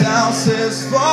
house is full.